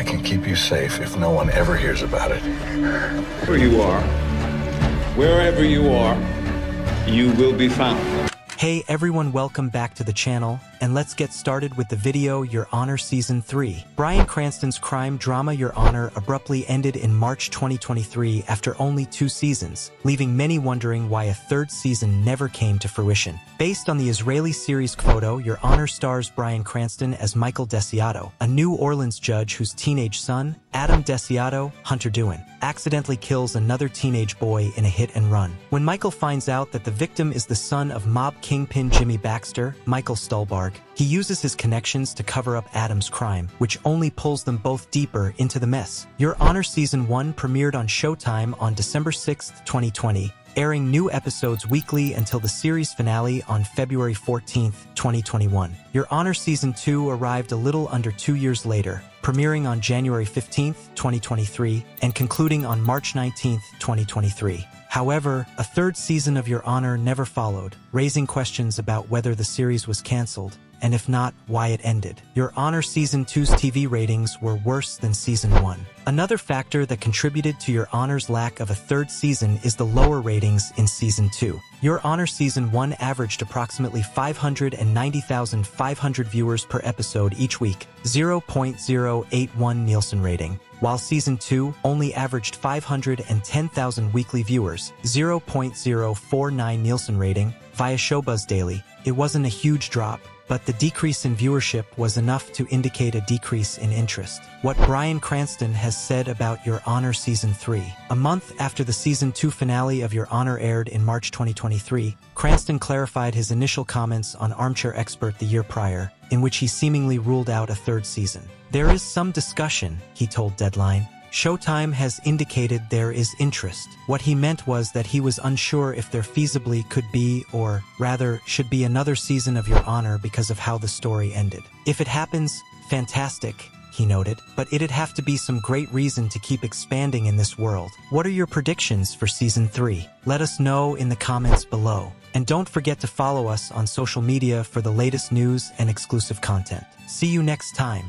I can keep you safe if no one ever hears about it. Where you are, wherever you are, you will be found. Hey everyone, welcome back to the channel, and let's get started with the video Your Honor Season 3. Bryan Cranston's crime drama Your Honor abruptly ended in March 2023 after only two seasons, leaving many wondering why a third season never came to fruition. Based on the Israeli series Kvodo, Your Honor stars Bryan Cranston as Michael Desiato, a New Orleans judge whose teenage son, Adam Desiato, Hunter Doohan, accidentally kills another teenage boy in a hit and run. When Michael finds out that the victim is the son of mob kingpin Jimmy Baxter, Michael He uses his connections to cover up Adam's crime, which only pulls them both deeper into the mess. Your Honor Season 1 premiered on Showtime on December 6, 2020, airing new episodes weekly until the series finale on February 14, 2021. Your Honor Season 2 arrived a little under two years later, premiering on January 15, 2023, and concluding on March 19, 2023. However, a third season of Your Honor never followed, raising questions about whether the series was cancelled, and if not, why it ended. Your Honor Season 2's TV ratings were worse than Season 1. Another factor that contributed to Your Honor's lack of a third season is the lower ratings in Season 2. Your Honor Season 1 averaged approximately 590,500 viewers per episode each week, 0.081 Nielsen rating, while Season 2 only averaged 510,000 weekly viewers, 0.049 Nielsen rating, via Showbuzz Daily. It wasn't a huge drop, but the decrease in viewership was enough to indicate a decrease in interest. What Bryan Cranston has said about Your Honor Season 3. A month after the Season 2 finale of Your Honor aired in March 2023, Cranston clarified his initial comments on Armchair Expert the year prior, in which he seemingly ruled out a third season. There is some discussion, he told Deadline, Showtime has indicated there is interest. What he meant was that he was unsure if there feasibly could be, or rather, should be another season of Your Honor because of how the story ended. If it happens, fantastic, he noted, but it'd have to be some great reason to keep expanding in this world. What are your predictions for Season 3? Let us know in the comments below. And don't forget to follow us on social media for the latest news and exclusive content. See you next time.